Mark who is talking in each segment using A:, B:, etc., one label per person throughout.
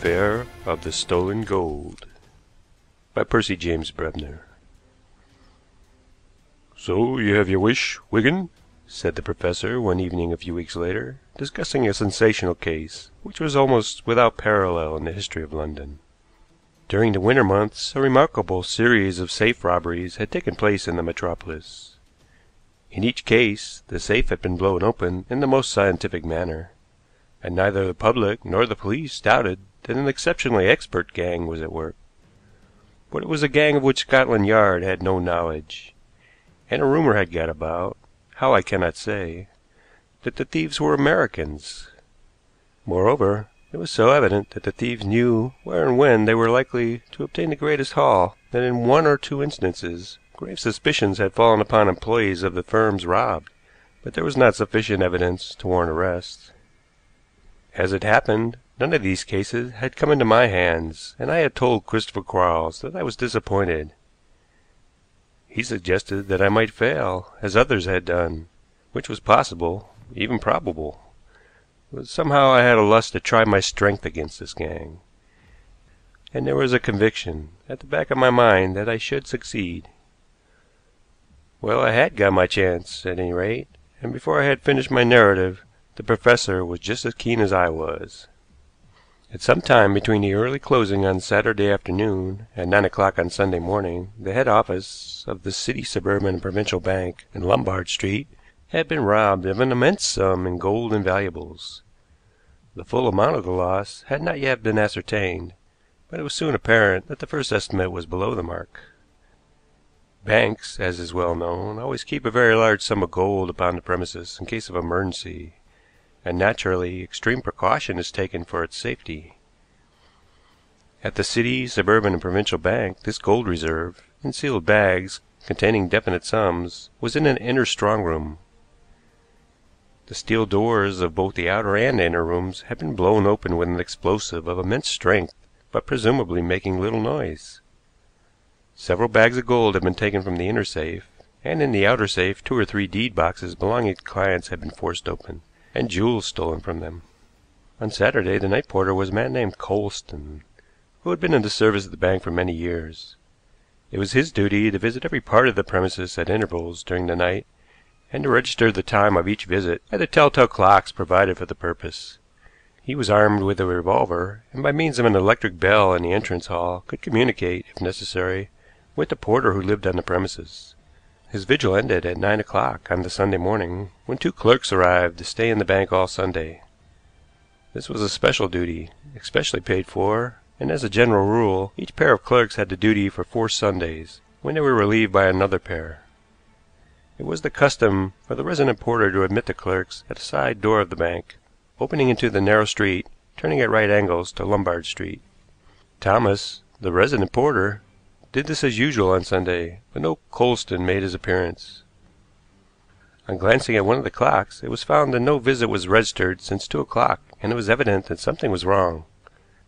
A: Affair of the Stolen Gold by Percy James Brebner So you have your wish, Wigan, said the professor one evening a few weeks later, discussing a sensational case which was almost without parallel in the history of London. During the winter months a remarkable series of safe robberies had taken place in the metropolis. In each case the safe had been blown open in the most scientific manner, and neither the public nor the police doubted that an exceptionally expert gang was at work. But it was a gang of which Scotland Yard had no knowledge, and a rumor had got about, how I cannot say, that the thieves were Americans. Moreover, it was so evident that the thieves knew where and when they were likely to obtain the greatest haul that in one or two instances grave suspicions had fallen upon employees of the firms robbed, but there was not sufficient evidence to warrant arrest. As it happened, none of these cases had come into my hands, and I had told Christopher Quarles that I was disappointed. He suggested that I might fail, as others had done, which was possible, even probable. But somehow I had a lust to try my strength against this gang, and there was a conviction at the back of my mind that I should succeed. Well, I had got my chance, at any rate, and before I had finished my narrative the professor was just as keen as I was. At some time between the early closing on Saturday afternoon and nine o'clock on Sunday morning the head office of the City, Suburban and Provincial Bank in Lombard Street had been robbed of an immense sum in gold and valuables. The full amount of the loss had not yet been ascertained, but it was soon apparent that the first estimate was below the mark. Banks, as is well known, always keep a very large sum of gold upon the premises in case of emergency, and naturally extreme precaution is taken for its safety. At the City, Suburban and Provincial Bank this gold reserve, in sealed bags containing definite sums, was in an inner strong room. The steel doors of both the outer and inner rooms had been blown open with an explosive of immense strength, but presumably making little noise. Several bags of gold had been taken from the inner safe, and in the outer safe two or three deed boxes belonging to clients had been forced open and jewels stolen from them. On Saturday the night porter was a man named Coulsdon, who had been in the service of the bank for many years. It was his duty to visit every part of the premises at intervals during the night, and to register the time of each visit by the telltale clocks provided for the purpose. He was armed with a revolver, and by means of an electric bell in the entrance hall could communicate, if necessary, with the porter who lived on the premises. His vigil ended at nine o'clock on the Sunday morning, when two clerks arrived to stay in the bank all Sunday. This was a special duty, especially paid for, and as a general rule each pair of clerks had the duty for four Sundays, when they were relieved by another pair. It was the custom for the resident porter to admit the clerks at a side door of the bank, opening into the narrow street turning at right angles to Lombard Street. Thomas, the resident porter, did this as usual on Sunday, but no Coulsdon made his appearance. On glancing at one of the clocks, it was found that no visit was registered since two o'clock, and it was evident that something was wrong.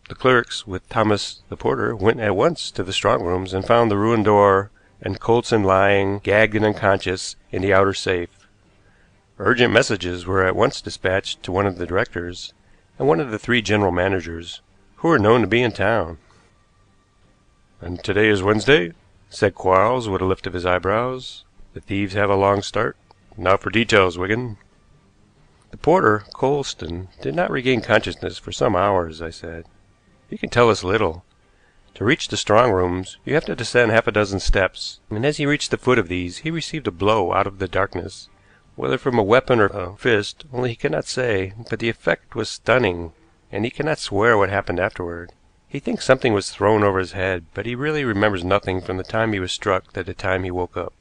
A: The clerks, with Thomas the porter, went at once to the strong rooms and found the ruined door and Coulsdon lying, gagged and unconscious, in the outer safe. Urgent messages were at once dispatched to one of the directors and one of the three general managers, who were known to be in town. "And to day is Wednesday," said Quarles with a lift of his eyebrows. "The thieves have a long start. Now for details, Wigan." "The porter, Coulsdon, did not regain consciousness for some hours," I said. "He can tell us little. To reach the strong rooms you have to descend half a dozen steps, and as he reached the foot of these he received a blow out of the darkness, whether from a weapon or a fist only he cannot say, but the effect was stunning, and he cannot swear what happened afterward. He thinks something was thrown over his head, but he really remembers nothing from the time he was struck to the time he woke up."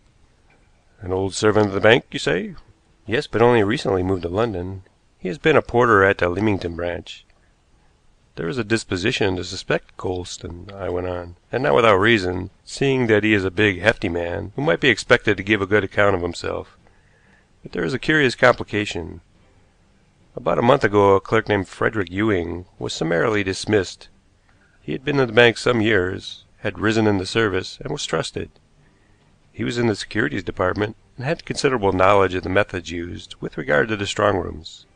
A: "An old servant of the bank, you say?" "Yes, but only recently moved to London. He has been a porter at the Leamington branch." "There is a disposition to suspect Coulsdon," I went on, "and not without reason, seeing that he is a big, hefty man, who might be expected to give a good account of himself. But there is a curious complication. About a month ago a clerk named Frederick Ewing was summarily dismissed he had been in the bank some years, had risen in the service, and was trusted. He was in the securities department, and had considerable knowledge of the methods used with regard to the strong rooms.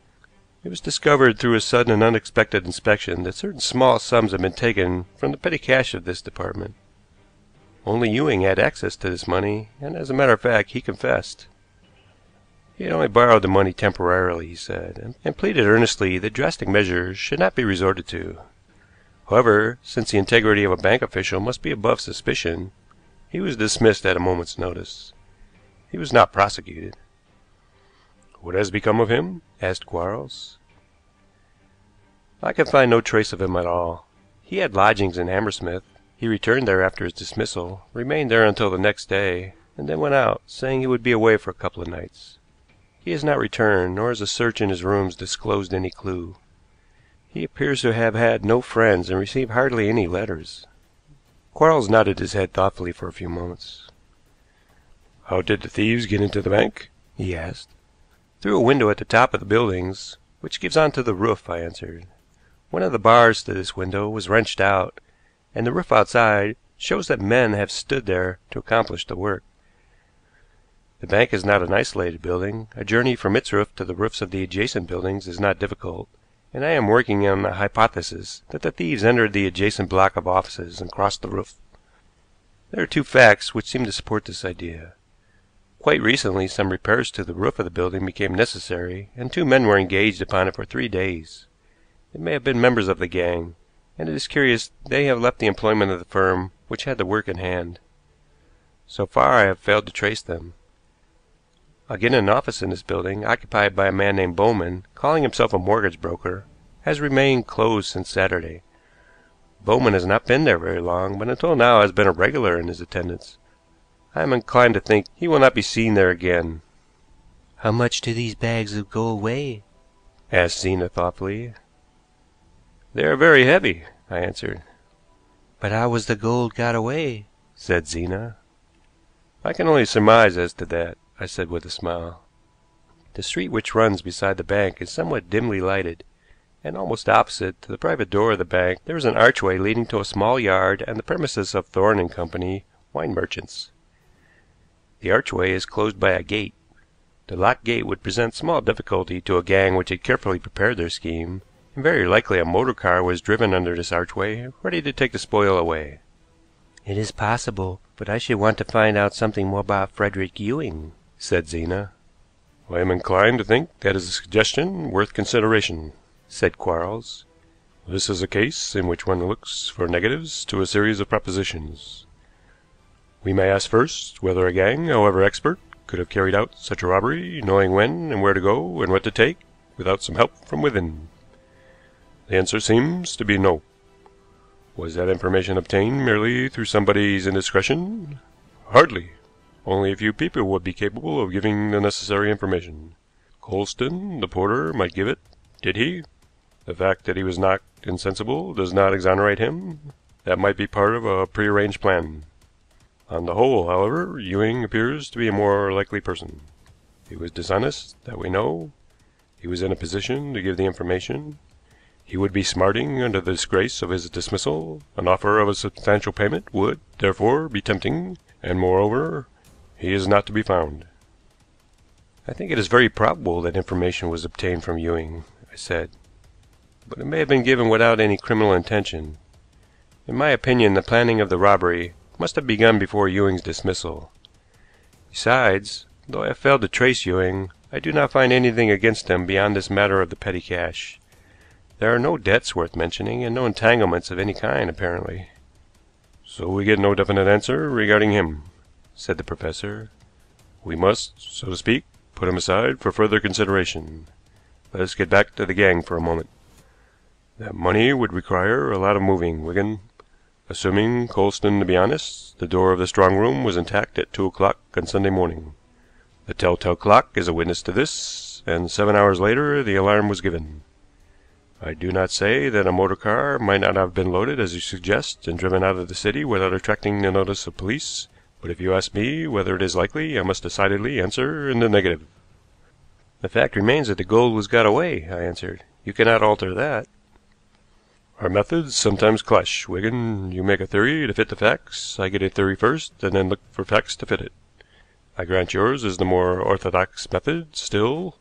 A: It was discovered through a sudden and unexpected inspection that certain small sums had been taken from the petty cash of this department. Only Ewing had access to this money, and, as a matter of fact, he confessed. He had only borrowed the money temporarily, he said, and pleaded earnestly that drastic measures should not be resorted to. However, since the integrity of a bank official must be above suspicion, he was dismissed at a moment's notice. He was not prosecuted. "What has become of him?" asked Quarles. I can find no trace of him at all. He had lodgings in Hammersmith. He returned there after his dismissal, remained there until the next day, and then went out, saying he would be away for a couple of nights. He has not returned, nor has a search in his rooms disclosed any clue. He appears to have had no friends and received hardly any letters. Quarles nodded his head thoughtfully for a few moments. "How did the thieves get into the bank?" he asked. "Through a window at the top of the buildings, which gives on to the roof," I answered. "One of the bars to this window was wrenched out, and the roof outside shows that men have stood there to accomplish the work. The bank is not an isolated building. A journey from its roof to the roofs of the adjacent buildings is not difficult, and I am working on the hypothesis that the thieves entered the adjacent block of offices and crossed the roof. There are two facts which seem to support this idea. Quite recently some repairs to the roof of the building became necessary, and two men were engaged upon it for three days. They may have been members of the gang, and it is curious they have left the employment of the firm which had the work in hand. So far I have failed to trace them. Uh, again, an office in this building, occupied by a man named Bowman, calling himself a mortgage broker, has remained closed since Saturday. Bowman has not been there very long, but until now has been a regular in his attendance. I am inclined to think he will not be seen there again.
B: How much do these bags of gold weigh?"
A: asked Zena thoughtfully. They are very heavy, I answered.
B: But how was the gold got away? said Zena.
A: I can only surmise as to that. I said with a smile. The street which runs beside the bank is somewhat dimly lighted, and almost opposite to the private door of the bank there is an archway leading to a small yard and the premises of Thorne & Co., wine merchants. The archway is closed by a gate. The locked gate would present small difficulty to a gang which had carefully prepared their scheme, and very likely a motor car was driven under this archway, ready to take the spoil away.
B: It is possible, but I should want to find out something more about Frederick Ewing
A: said Zena. I am inclined to think that is a suggestion worth consideration, said Quarles. This is a case in which one looks for negatives to a series of propositions. We may ask first whether a gang, however expert, could have carried out such a robbery, knowing when and where to go and what to take, without some help from within. The answer seems to be no. Was that information obtained merely through somebody's indiscretion? Hardly. Only a few people would be capable of giving the necessary information. Coulsdon, the porter, might give it. Did he? The fact that he was knocked insensible does not exonerate him. That might be part of a prearranged plan. On the whole, however, Ewing appears to be a more likely person. He was dishonest, that we know. He was in a position to give the information. He would be smarting under the disgrace of his dismissal. An offer of a substantial payment would, therefore, be tempting, and, moreover, he is not to be found." "I think it is very probable that information was obtained from Ewing," I said, "but it may have been given without any criminal intention. In my opinion, the planning of the robbery must have begun before Ewing's dismissal. Besides, though I have failed to trace Ewing, I do not find anything against him beyond this matter of the petty cash. There are no debts worth mentioning, and no entanglements of any kind, apparently."
C: "So we get no definite answer regarding him said the professor. "We must, so to speak, put him aside for further consideration. Let us get back to the gang for a moment. That money would require a lot of moving, Wigan. Assuming Coulsdon to be honest, the door of the strong room was intact at two o'clock on Sunday morning. The telltale clock is a witness to this, and seven hours later the alarm was given. I do not say that a motor car might not have been loaded as you suggest and driven out of the city without attracting the notice of police, but if you ask me whether it is likely, I must decidedly answer in the negative."
A: "The fact remains that the gold was got away," I answered. "You cannot alter that."
C: "Our methods sometimes clash, Wigan. You make a theory to fit the facts. I get a theory first, and then look for facts to fit it. I grant yours is the more orthodox method. Still,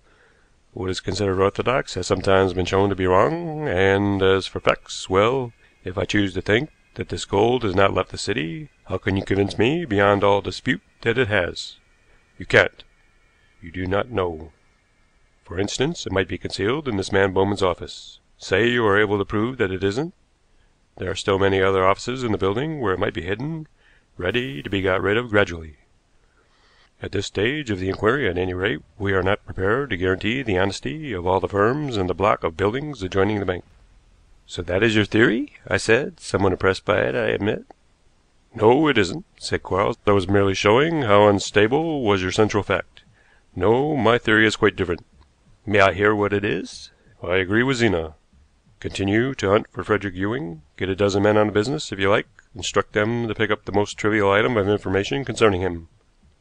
C: What is considered orthodox has sometimes been shown to be wrong, and as for facts, well, if I choose to think that this gold has not left the city, how can you convince me beyond all dispute that it has? You can't. You do not know. For instance, it might be concealed in this man Bowman's office. Say you are able to prove that it isn't. There are still many other offices in the building where it might be hidden, ready to be got rid of gradually. At this stage of the inquiry, at any rate, we are not prepared to guarantee the honesty of all the firms in the block of buildings adjoining the bank."
B: "So that is your theory?" I said, somewhat impressed by it, I admit.
C: "No, it isn't," said Quarles. "I was merely showing how unstable was your central fact. No, my theory is quite different."
B: "May I hear what it is?"
C: "I agree with Zena. Continue to hunt for Frederick Ewing. Get a dozen men on the business, if you like. Instruct them to pick up the most trivial item of information concerning him.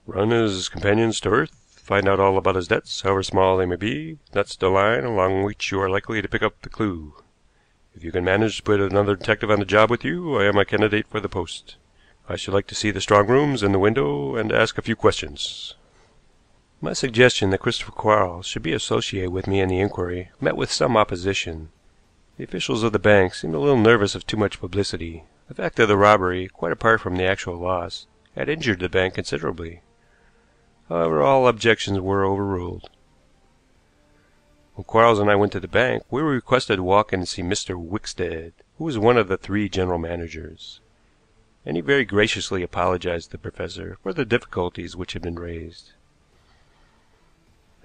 C: Run his companions to earth, find out all about his debts, however small they may be. That's the line along which you are likely to pick up the clue. If you can manage to put another detective on the job with you, I am a candidate for the post. I should like to see the strong rooms and the window, and ask a few questions."
B: My suggestion that Christopher Quarles should be associated with me in the inquiry met with some opposition. The officials of the bank seemed a little nervous of too much publicity. The fact of the robbery, quite apart from the actual loss, had injured the bank considerably. However, all objections were overruled. When Quarles and I went to the bank, we were requested to walk in and see Mr. Wickstead, who was one of the three general managers, and he very graciously apologized to the professor for the difficulties which had been raised.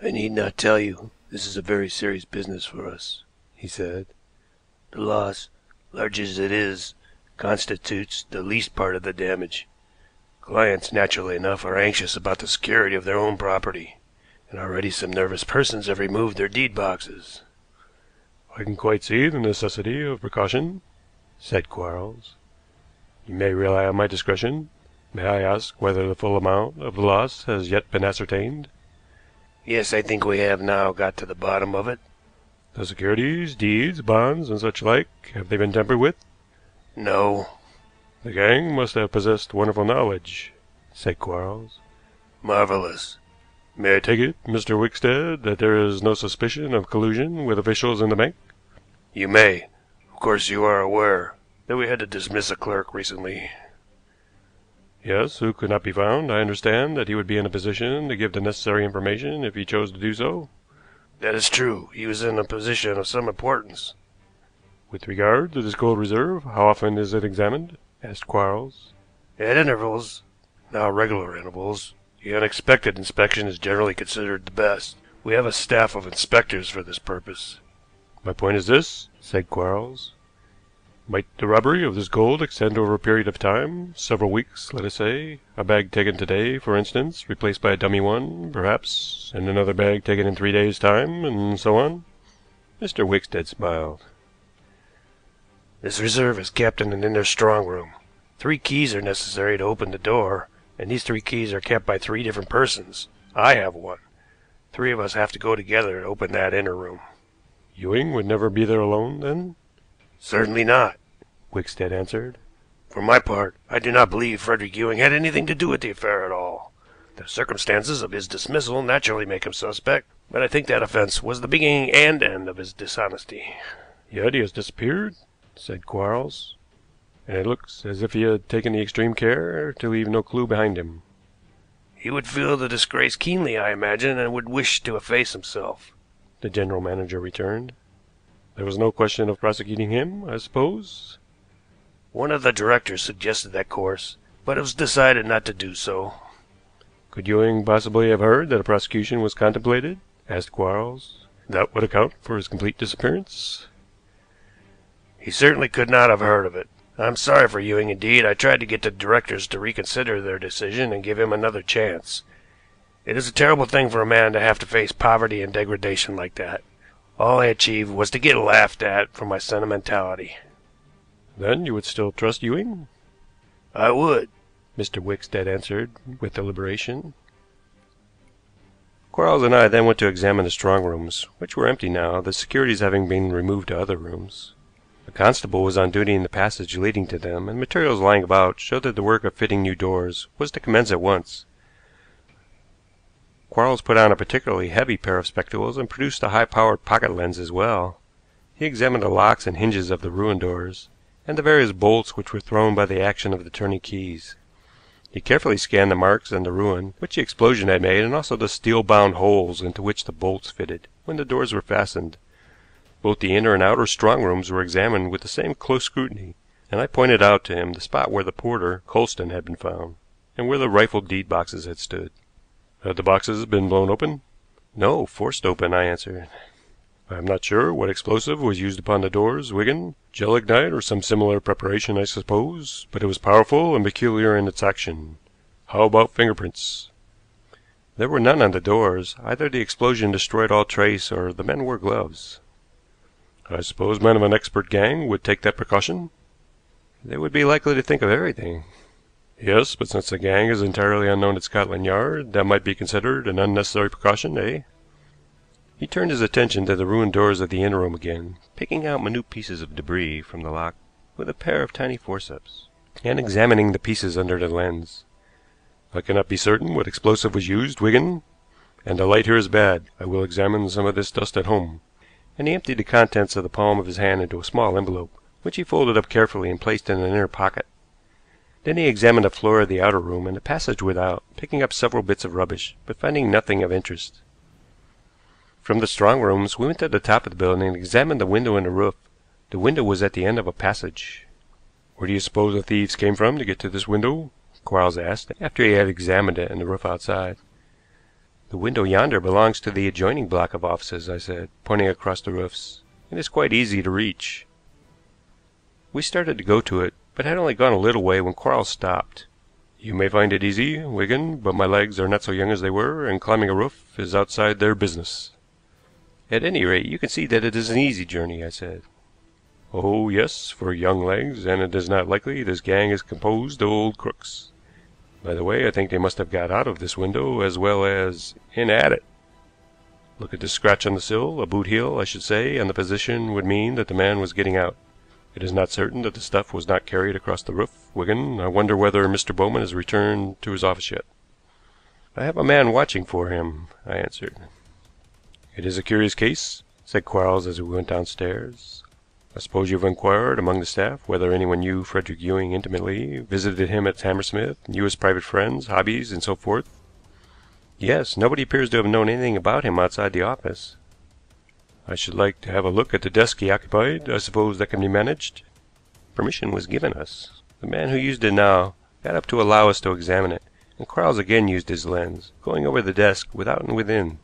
D: "I need not tell you this is a very serious business for us," he said. "The loss, large as it is, constitutes the least part of the damage. Clients, naturally enough, are anxious about the security of their own property, and already some nervous persons have removed their deed boxes."
C: "I can quite see the necessity of precaution," said Quarles. "You may rely on my discretion. May I ask whether the full amount of the loss has yet been ascertained?"
D: "Yes, I think we have now got to the bottom of it."
C: "The securities, deeds, bonds, and such like, have they been tampered with?"
D: "No.
C: The gang must have possessed wonderful knowledge," said Quarles.
D: "Marvelous."
C: "May I take it, Mr. Wickstead, that there is no suspicion of collusion with officials in the bank?"
D: "You may. Of course you are aware that we had to dismiss a clerk recently."
C: "Yes, who could not be found. I understand that he would be in a position to give the necessary information if he chose to do so."
D: "That is true. He was in a position of some importance."
C: "With regard to this gold reserve, how often is it examined?" asked Quarles.
D: "At intervals, now regular intervals. The unexpected inspection is generally considered the best. We have a staff of inspectors for this purpose."
C: "My point is this," said Quarles. "Might the robbery of this gold extend over a period of time, several weeks, let us say, a bag taken to day, for instance, replaced by a dummy one, perhaps, and another bag taken in three days' time, and so on?"
B: Mr. Wickstead smiled.
D: This reserve is kept in an inner strong room. Three keys are necessary to open the door, and these three keys are kept by three different persons. I have one. Three of us have to go together to open that inner room."
C: "Ewing would never be there alone, then?"
D: "Certainly not,"
B: Wickstead answered.
D: "For my part, I do not believe Frederick Ewing had anything to do with the affair at all. The circumstances of his dismissal naturally make him suspect, but I think that offense was the beginning and end of his dishonesty."
C: "Yet he has disappeared?" said Quarles, "and it looks as if he had taken the extreme care to leave no clew behind him."
D: "He would feel the disgrace keenly, I imagine, and would wish to efface himself,"
C: the general manager returned. "There was no question of prosecuting him, I suppose?"
D: "One of the directors suggested that course, but it was decided not to do so."
C: "Could Ewing possibly have heard that a prosecution was contemplated?" asked Quarles. "That would account for his complete disappearance."
D: He certainly could not have heard of it. I'm sorry for Ewing, indeed. I tried to get the directors to reconsider their decision and give him another chance. It is a terrible thing for a man to have to face poverty and degradation like that. All I achieved was to get laughed at for my sentimentality.
C: "Then you would still trust Ewing?"
D: I would,"
B: Mr. Wickstead answered, with deliberation. Quarles and I then went to examine the strong rooms, which were empty now, the securities having been removed to other rooms. A constable was on duty in the passage leading to them, and materials lying about showed that the work of fitting new doors was to commence at once. Quarles put on a particularly heavy pair of spectacles and produced a high powered pocket lens as well. He examined the locks and hinges of the ruined doors, and the various bolts which were thrown by the action of the turning keys. He carefully scanned the marks and the ruin which the explosion had made, and also the steel bound holes into which the bolts fitted when the doors were fastened. Both the inner and outer strong rooms were examined with the same close scrutiny, and I pointed out to him the spot where the porter, Coulsdon, had been found, and where the rifled deed boxes had stood. Had the boxes been blown open?
A: No, forced open, I answered.
C: I am not sure what explosive was used upon the doors, Wigan. Gelignite or some similar preparation, I suppose, but it was powerful and peculiar in its action. How about fingerprints?
A: There were none on the doors. Either the explosion destroyed all trace or the men wore gloves.
C: I suppose men of an expert gang would take that precaution?
A: They would be likely to think of everything.
C: Yes, but since the gang is entirely unknown at Scotland Yard, that might be considered an unnecessary precaution, eh?
A: He turned his attention to the ruined doors of the inner room again, picking out minute pieces of debris from the lock with a pair of tiny forceps, and examining the pieces under the lens.
C: I cannot be certain what explosive was used, Wigan, and the light here is bad. I will examine some of this dust at home.
A: And he emptied the contents of the palm of his hand into a small envelope, which he folded up carefully and placed in an inner pocket. Then he examined the floor of the outer room and the passage without, picking up several bits of rubbish, but finding nothing of interest. From the strong rooms we went to the top of the building and examined the window in the roof. The window was at the end of a passage.
C: Where do you suppose the thieves came from to get to this window? Quarles asked, after he had examined it and the roof outside.
A: The window yonder belongs to the adjoining block of offices, I said, pointing across the roofs. It is quite easy to reach. We started to go to it, but had only gone a little way when Quarles stopped.
C: You may find it easy, Wigan, but my legs are not so young as they were, and climbing a roof is outside their business.
A: At any rate, you can see that it is an easy journey, I said.
C: Oh, yes, for young legs, and it is not likely this gang is composed of old crooks. By the way, I think they must have got out of this window as well as in at it. Look at this scratch on the sill, a boot heel, I should say, and the position would mean that the man was getting out. It is not certain that the stuff was not carried across the roof, Wigan. I wonder whether Mr. Bowman has returned to his office yet.
A: I have a man watching for him, I answered.
C: It is a curious case, said Quarles as we went downstairs. I suppose you have inquired among the staff whether anyone knew Frederick Ewing intimately, visited him at Hammersmith, knew his private friends, hobbies, and so forth?
A: Yes, nobody appears to have known anything about him outside the office.
C: I should like to have a look at the desk he occupied. I suppose that can be managed.
A: Permission was given us. The man who used it now got up to allow us to examine it, and Quarles again used his lens, going over the desk without and within.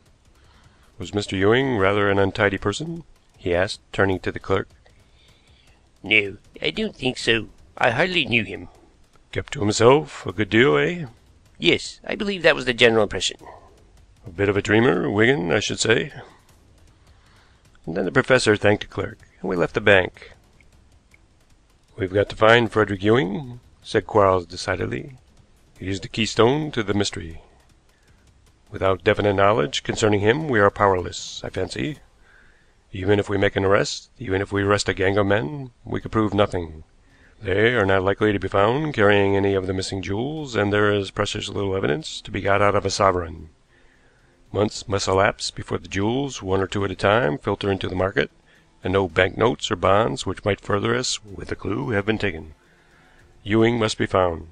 C: Was Mr. Ewing rather an untidy person?
A: he asked, turning to the clerk.
D: No, I don't think so. I hardly knew him.
C: Kept to himself a good deal, eh?
D: Yes, I believe that was the general impression.
C: A bit of a dreamer, Wigan, I should say.
A: And then the professor thanked the clerk, and we left the bank.
C: We've got to find Frederick Ewing, said Quarles decidedly. He is the keystone to the mystery. Without definite knowledge concerning him, we are powerless, I fancy. Even if we make an arrest, even if we arrest a gang of men, we could prove nothing. They are not likely to be found carrying any of the missing jewels, and there is precious little evidence to be got out of a sovereign. Months must elapse before the jewels, one or two at a time, filter into the market, and no bank notes or bonds which might further us with a clue have been taken. Ewing must be found.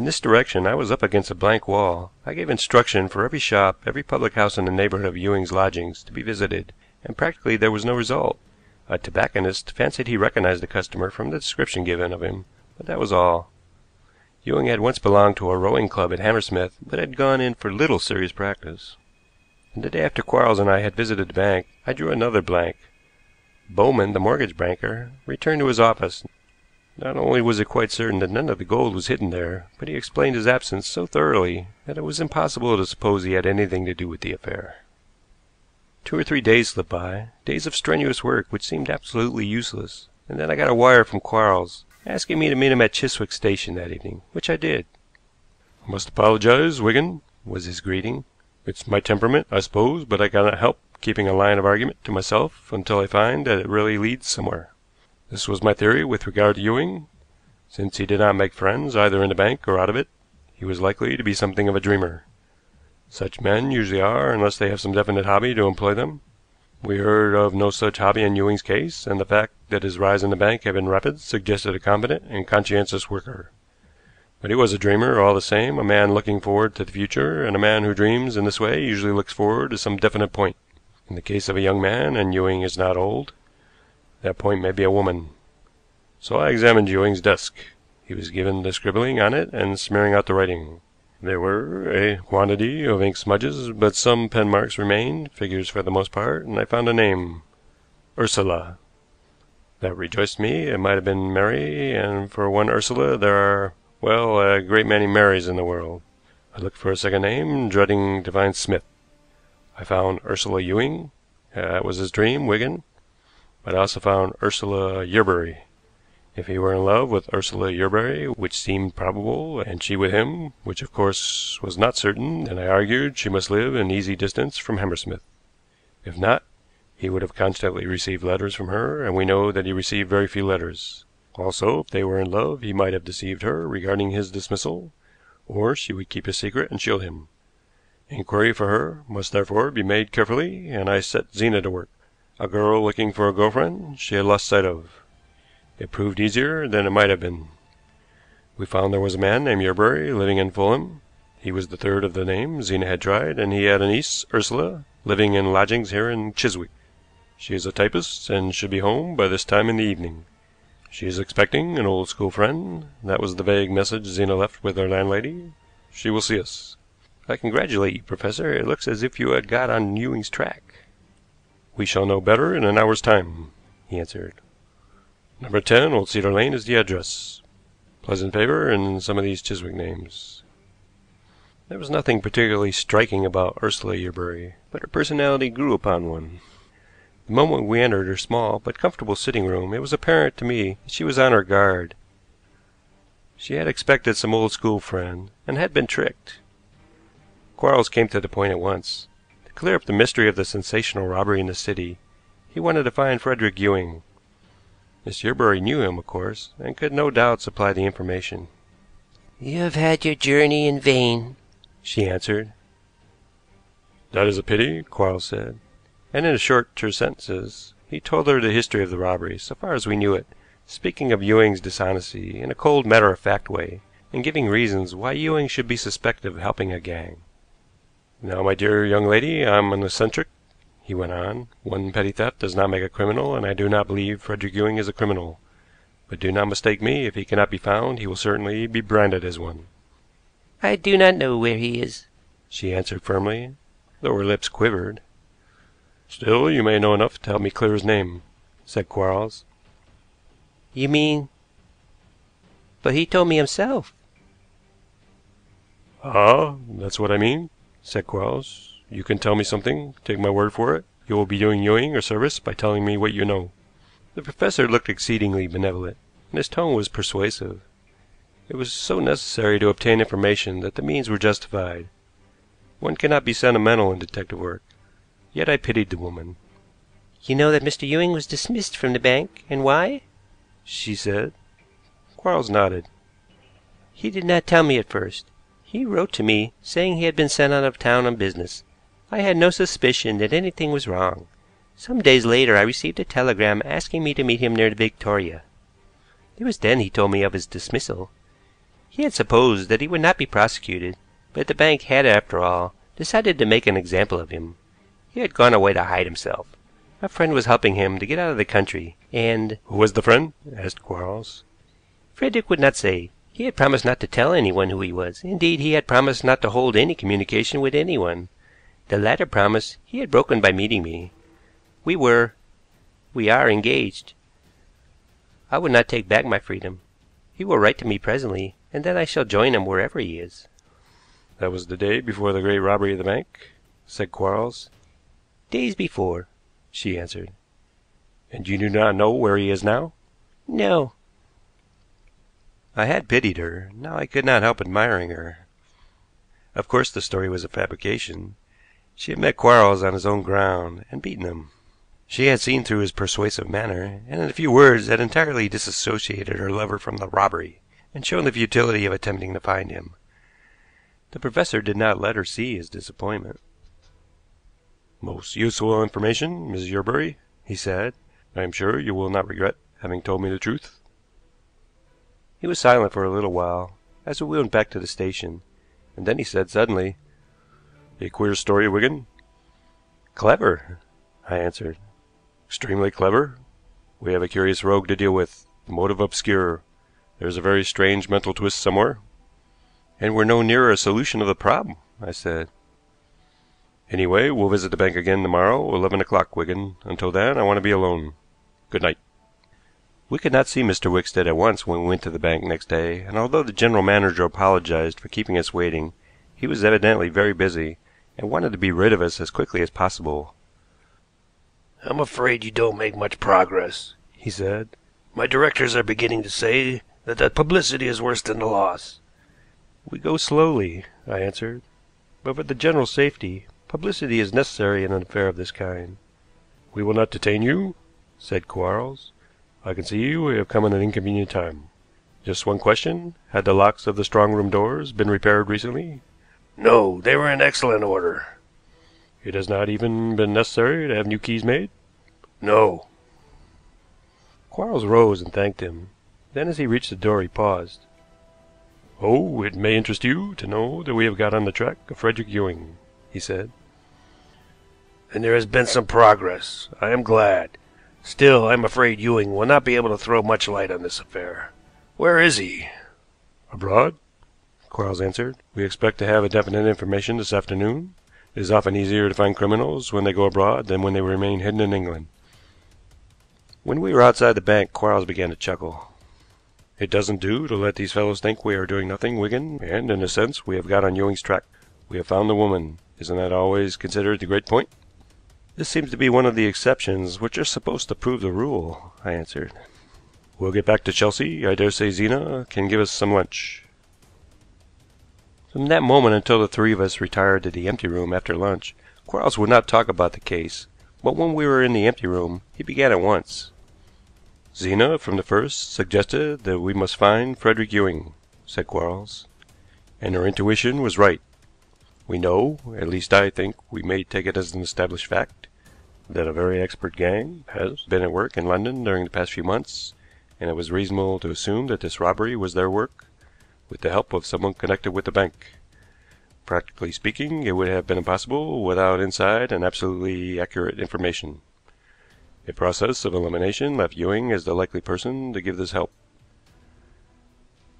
A: In this direction I was up against a blank wall. I gave instruction for every shop, every public house in the neighborhood of Ewing's lodgings to be visited, and practically there was no result. A tobacconist fancied he recognized the customer from the description given of him, but that was all. Ewing had once belonged to a rowing club at Hammersmith, but had gone in for little serious practice. And the day after Quarles and I had visited the bank, I drew another blank. Bowman, the mortgage banker, returned to his office. Not only was it quite certain that none of the gold was hidden there, but he explained his absence so thoroughly that it was impossible to suppose he had anything to do with the affair. Two or three days slipped by, days of strenuous work which seemed absolutely useless, and then I got a wire from Quarles asking me to meet him at Chiswick Station that evening, which I did.
C: Must apologize, Wigan, was his greeting. It's my temperament, I suppose, but I cannot help keeping a line of argument to myself until I find that it really leads somewhere. This was my theory with regard to Ewing. Since he did not make friends either in the bank or out of it, he was likely to be something of a dreamer. Such men usually are, unless they have some definite hobby to employ them. We heard of no such hobby in Ewing's case, and the fact that his rise in the bank had been rapid suggested a competent and conscientious worker. But he was a dreamer, all the same, a man looking forward to the future, and a man who dreams in this way usually looks forward to some definite point. In the case of a young man, and Ewing is not old, that point may be a woman. So I examined Ewing's desk. He was given to scribbling on it and smearing out the writing. There were a quantity of ink smudges, but some pen marks remained, figures for the most part, and I found a name Ursula. That rejoiced me. It might have been Mary, and for one Ursula there are, well, a great many Marys in the world. I looked for a second name, dreading to find Smith. I found Ursula Ewing. That was his dream, Wigan. But I also found Ursula Yerbury. If he were in love with Ursula Yerbury, which seemed probable, and she with him, which of course was not certain, then I argued she must live an easy distance from Hammersmith. If not, he would have constantly received letters from her, and we know that he received very few letters. Also, if they were in love, he might have deceived her regarding his dismissal, or she would keep his secret and shield him. Inquiry for her must therefore be made carefully, and I set Zena to work. A girl looking for a girl friend she had lost sight of. It proved easier than it might have been. We found there was a man named Yerbury living in Fulham. He was the third of the name Zena had tried, and he had a niece, Ursula, living in lodgings here in Chiswick. She is a typist, and should be home by this time in the evening. She is expecting an old school friend. That was the vague message Zena left with her landlady. She will see us.
B: I congratulate you, Professor. It looks as if you had got on Ewing's track.
C: We shall know better in an hour's time, he answered. Number 10, Old Cedar Lane, is the address. Pleasant favor in some of these Chiswick names.
B: There was nothing particularly striking about Ursula Yerbury, but her personality grew upon one. The moment we entered her small but comfortable sitting room it was apparent to me that she was on her guard. She had expected some old school friend, and had been tricked. Quarles came to the point at once. To clear up the mystery of the sensational robbery in the city, he wanted to find Frederick Ewing. Miss Yerbury knew him, of course, and could no doubt supply the information.
E: You have had your journey in vain,
B: she answered.
C: That is a pity, Quarles said,
B: and in a short, terse sentences he told her the history of the robbery, so far as we knew it, speaking of Ewing's dishonesty in a cold, matter of fact way, and giving reasons why Ewing should be suspected of helping a gang. Now, my dear young lady, I'm an eccentric he went on. One petty theft does not make a criminal, and I do not believe Frederick Ewing is a criminal. But do not mistake me. If he cannot be found, he will certainly be branded as one.
E: I do not know where he is,
B: she answered firmly, though her lips quivered.
C: Still, you may know enough to help me clear his name, said Quarles.
E: You mean? But he told me himself.
C: Ah, that's what I mean, said Quarles. You can tell me something, take my word for it. You will be doing Ewing a service by telling me what you know.
B: The professor looked exceedingly benevolent, and his tone was persuasive. It was so necessary to obtain information that the means were justified. One cannot be sentimental in detective work. Yet I pitied the woman.
E: You know that Mr. Ewing was dismissed from the bank, and why?
B: she said. Quarles nodded.
E: He did not tell me at first. He wrote to me, saying he had been sent out of town on business. I had no suspicion that anything was wrong. Some days later I received a telegram asking me to meet him near the Victoria. It was then he told me of his dismissal. He had supposed that he would not be prosecuted, but the bank had, after all, decided to make an example of him. He had gone away to hide himself. A friend was helping him to get out of the country, and
C: Who was the friend? asked Quarles.
E: Frederick would not say. He had promised not to tell anyone who he was. Indeed, he had promised not to hold any communication with anyone. The latter promise he had broken by meeting me. We were we are engaged. I would not take back my freedom. He will write to me presently, and then I shall join him wherever he is.
C: That was the day before the great robbery of the bank, said Quarles.
E: Days before, she answered.
C: And you do not know where he is now?
E: No.
B: I had pitied her. Now I could not help admiring her. Of course the story was a fabrication. She had met Quarles on his own ground and beaten him. She had seen through his persuasive manner, and in a few words had entirely disassociated her lover from the robbery, and shown the futility of attempting to find him. The professor did not let her see his disappointment.
C: Most useful information, Miss Yerbury, he said. I am sure you will not regret having told me the truth.
B: He was silent for a little while, as we went back to the station, and then he said suddenly:
C: "A queer story, Wigan."
B: "Clever," I answered.
C: "Extremely clever. We have a curious rogue to deal with, the motive obscure. There is a very strange mental twist somewhere."
B: "And we're no nearer a solution of the problem," I said.
C: "Anyway, we'll visit the bank again to morrow, eleven o'clock, Wigan. Until then I want to be alone. Good night."
B: We could not see Mr. Wickstead at once when we went to the bank next day, and although the general manager apologized for keeping us waiting, he was evidently very busy, and wanted to be rid of us as quickly as possible.
D: "I'm afraid you don't make much progress," he said. "My directors are beginning to say that the publicity is worse than the loss."
B: "We go slowly," I answered, "but for the general safety publicity is necessary in an affair of this kind."
C: "We will not detain you," said Quarles. I can see we have come at an inconvenient time. Just one question. Had the locks of the strong room doors been repaired recently?
D: No, they were in excellent order.
C: It has not even been necessary to have new keys made?
D: No.
B: Quarles rose and thanked him. Then, as he reached the door, he paused.
C: Oh, it may interest you to know that we have got on the track of Frederick Ewing, he said.
D: And there has been some progress. I am glad. Still, I am afraid Ewing will not be able to throw much light on this affair. Where is he?"
C: "Abroad," Quarles answered. "We expect to have a definite information this afternoon. It is often easier to find criminals when they go abroad than when they remain hidden in England."
B: When we were outside the bank Quarles began to chuckle.
C: "It doesn't do to let these fellows think we are doing nothing, Wigan, and, in a sense, we have got on Ewing's track. We have found the woman. Isn't that always considered the great point?"
B: This seems to be one of the exceptions which are supposed to prove the rule, I answered.
C: We'll get back to Chelsea. I dare say Zena can give us some lunch.
B: From that moment until the three of us retired to the empty room after lunch, Quarles would not talk about the case, but when we were in the empty room he began at once.
C: Zena, from the first, suggested that we must find Frederick Ewing, said Quarles, and her intuition was right. We know, at least I think we may take it as an established fact, that a very expert gang has been at work in London during the past few months, and it was reasonable to assume that this robbery was their work, with the help of someone connected with the bank. Practically speaking, it would have been impossible without inside and absolutely accurate information. A process of elimination left Ewing as the likely person to give this help.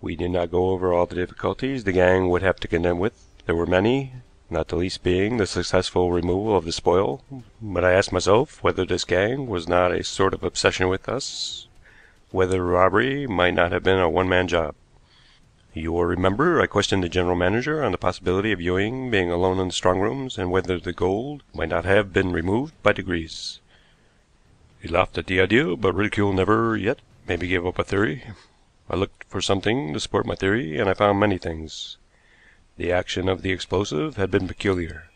C: We did not go over all the difficulties the gang would have to contend with. There were many, not the least being the successful removal of the spoil, but I asked myself whether this gang was not a sort of obsession with us, whether the robbery might not have been a one man job. You will remember I questioned the general manager on the possibility of Ewing being alone in the strong rooms, and whether the gold might not have been removed by degrees. He laughed at the idea, but ridicule never yet made me give up a theory. I looked for something to support my theory, and I found many things. The action of the explosive had been peculiar.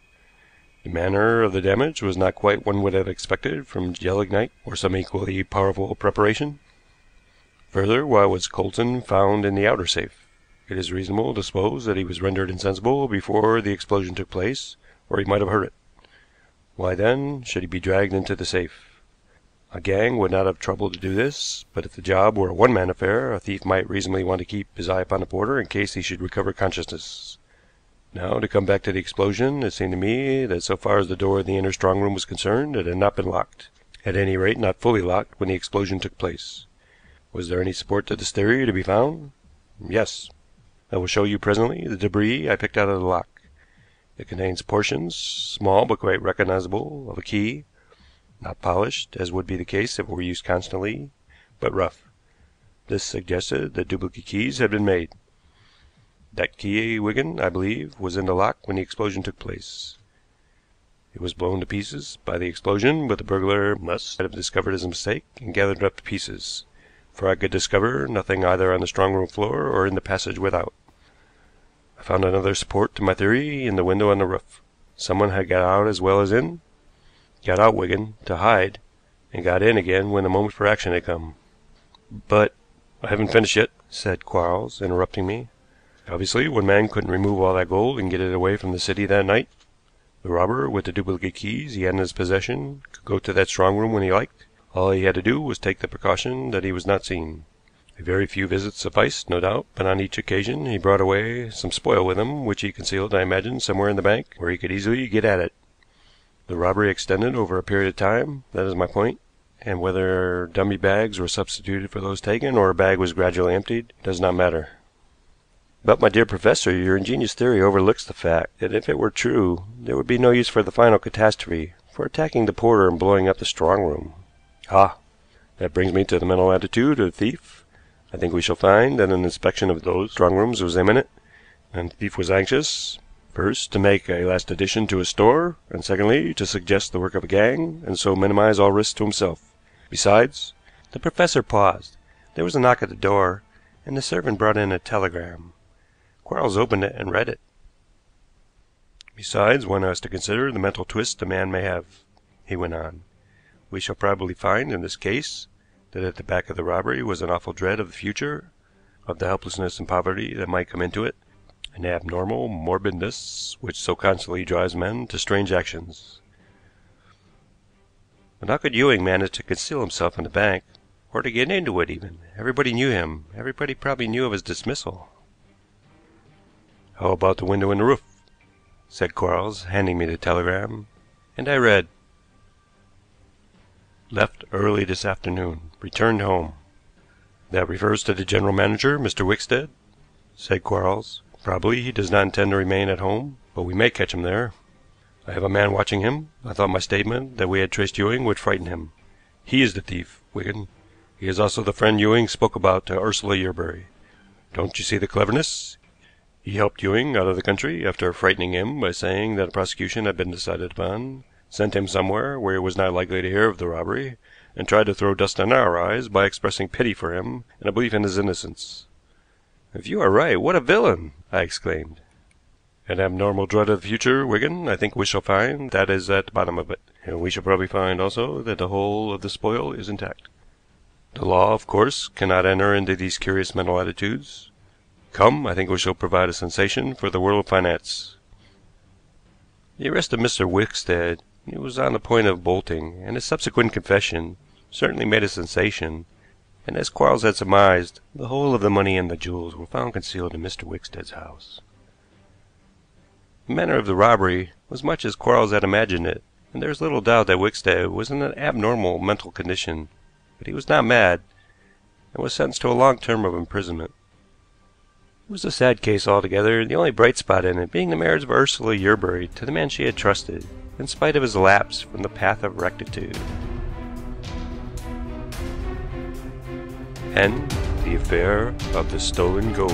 C: The manner of the damage was not quite one would have expected from gelignite or some equally powerful preparation. Further, why was Coulsdon found in the outer safe? It is reasonable to suppose that he was rendered insensible before the explosion took place, or he might have heard it. Why, then, should he be dragged into the safe? A gang would not have troubled to do this, but if the job were a one man affair, a thief might reasonably want to keep his eye upon the porter in case he should recover consciousness. Now, to come back to the explosion, it seemed to me that so far as the door of the inner strong room was concerned, it had not been locked. At any rate, not fully locked when the explosion took place. Was there any support to this theory to be found? Yes. I will show you presently the debris I picked out of the lock. It contains portions, small but quite recognizable, of a key, not polished, as would be the case if it were used constantly, but rough. This suggested that duplicate keys had been made. That key, Wigan, I believe, was in the lock when the explosion took place. It was blown to pieces by the explosion, but the burglar must have discovered his mistake and gathered up the pieces, for I could discover nothing either on the strong room floor or in the passage without. I found another support to my theory in the window on the roof. Someone had got out as well as in. Got out, Wigan, to hide, and got in again when the moment for action had come.
B: But
C: I haven't finished yet, said Quarles, interrupting me. Obviously, one man couldn't remove all that gold and get it away from the city that night. The robber, with the duplicate keys he had in his possession, could go to that strong room when he liked. All he had to do was take the precaution that he was not seen. A very few visits sufficed, no doubt, but on each occasion he brought away some spoil with him, which he concealed, I imagine, somewhere in the bank, where he could easily get at it. The robbery extended over a period of time, that is my point, and whether dummy bags were substituted for those taken, or a bag was gradually emptied, does not matter.
B: But, my dear professor, your ingenious theory overlooks the fact that if it were true there would be no use for the final catastrophe, for attacking the porter and blowing up the strong room.
C: Ah, that brings me to the mental attitude of the thief. I think we shall find that an inspection of those strong rooms was imminent, and the thief was anxious, first, to make a last addition to his store, and secondly, to suggest the work of a gang, and so minimize all risk to himself. Besides
B: The professor paused. There was a knock at the door, and the servant brought in a telegram. Quarles opened it and read it.
C: Besides, one has to consider the mental twist a man may have, he went on. We shall probably find in this case that at the back of the robbery was an awful dread of the future, of the helplessness and poverty that might come into it, an abnormal morbidness which so constantly drives men to strange actions.
B: But how could Ewing manage to conceal himself in the bank, or to get into it even? Everybody knew him. Everybody probably knew of his dismissal.
C: How about the window in the roof? said Quarles, handing me the telegram,
B: and I read:
C: Left early this afternoon. Returned home. That refers to the general manager, Mr. Wickstead, said Quarles. Probably he does not intend to remain at home, but we may catch him there. I have a man watching him. I thought my statement that we had traced Ewing would frighten him. He is the thief, Wigan. He is also the friend Ewing spoke about to Ursula Yerbury. Don't you see the cleverness? He helped Ewing out of the country after frightening him by saying that a prosecution had been decided upon, sent him somewhere where he was not likely to hear of the robbery, and tried to throw dust in our eyes by expressing pity for him and a belief in his innocence.
B: If you are right, what a villain! I exclaimed.
C: An abnormal dread of the future, Wigan. I think we shall find that is at the bottom of it, and we shall probably find also that the whole of the spoil is intact. The law, of course, cannot enter into these curious mental attitudes. Come, I think we shall provide a sensation for the world of finance.
B: The arrest of Mr. Wickstead he was on the point of bolting, and his subsequent confession certainly made a sensation, and, as Quarles had surmised, the whole of the money and the jewels were found concealed in Mr. Wickstead's house. The manner of the robbery was much as Quarles had imagined it, and there is little doubt that Wickstead was in an abnormal mental condition, but he was not mad, and was sentenced to a long term of imprisonment. Was a sad case altogether, the only bright spot in it being the marriage of Ursula Yerbury to the man she had trusted, in spite of his lapse from the path of rectitude.
C: And the affair of the stolen gold.